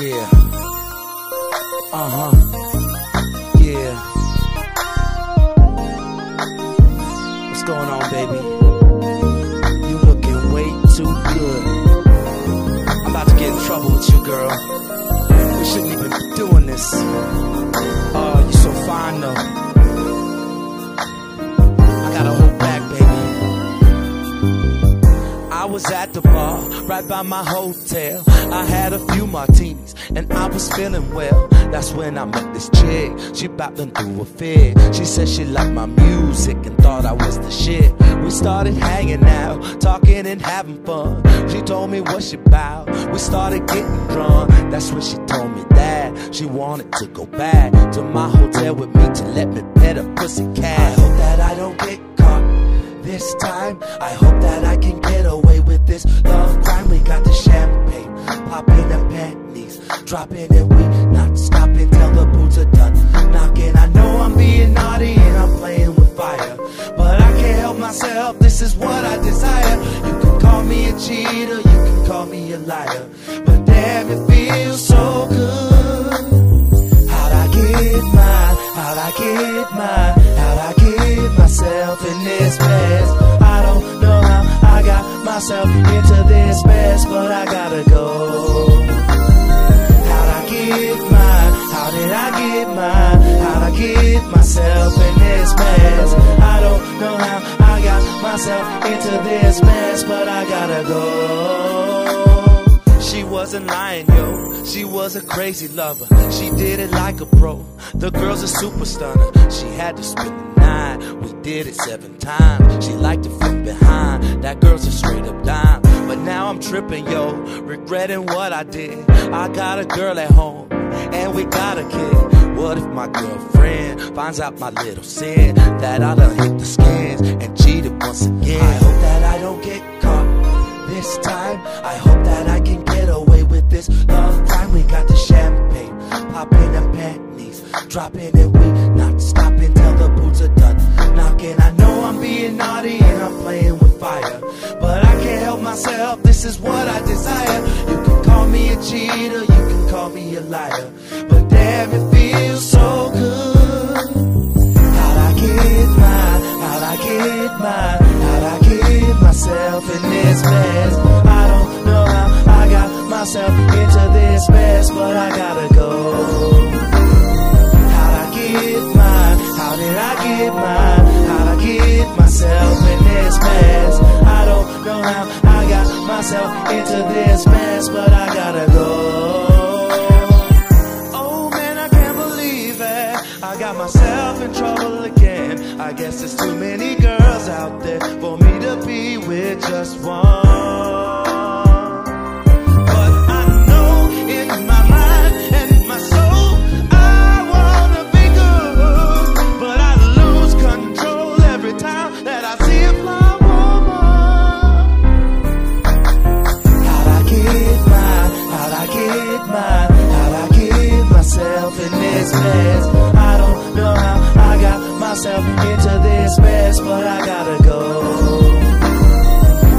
Yeah. Uh huh. Yeah. What's going on, baby? You looking way too good. I'm about to get in trouble with you, girl. We shouldn't even be doing this. Was at the bar right by my hotel. I had a few martinis and I was feeling well. That's when I met this chick. She battling through a fit. She said she liked my music and thought I was the shit. We started hanging out, talking and having fun. She told me what she bout. We started getting drunk. That's when she told me that she wanted to go back to my hotel with me to let me pet a pussy cat. I hope that I don't get caught this time. I hope that I can this love crime. We got the champagne, popping the panties, dropping it. We not stopping till the boots are done knocking. I know I'm being naughty and I'm playing with fire, but I can't help myself. This is what I desire. You can call me a cheater, you can call me a liar, but damn, it feels so good. Myself into this mess, but I gotta go. How'd I get mine? How did I get mine? How'd I get myself in this mess? I don't know how I got myself into this mess, but I gotta go. Wasn't lying, yo. She was a crazy lover. She did it like a pro. The girl's a super stunner. She had to spend the night. We did it seven times. She liked it from behind. That girl's a straight up dime. But now I'm tripping, yo. Regretting what I did. I got a girl at home. And we got a kid. What if my girlfriend finds out my little sin? That I done hit the skins and cheated once again. I hope that I don't get caught this time. I hope that I can get away with this love crime. We got the champagne, popping the panties, dropping it. We not stopping till the boots are done knocking. I know I'm being naughty and I'm playing with fire, but I can't help myself. This is what I desire. You can call me a cheater, you can call me a liar, but damn, it feels so good. How'd I get mine? How'd I get mine? How'd I get myself in myself into this mess, but I gotta go. Oh man, I can't believe it. I got myself in trouble again. I guess there's too many girls out there for me to be with just one. Myself into this mess, but I gotta go.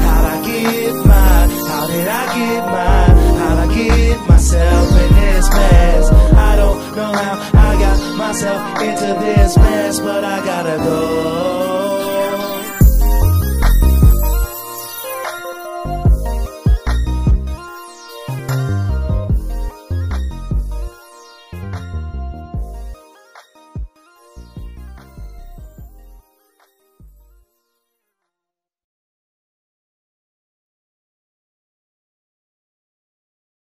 How'd I get mine? How did I get mine? How'd I get myself in this mess? I don't know how I got myself into this mess, but I gotta go.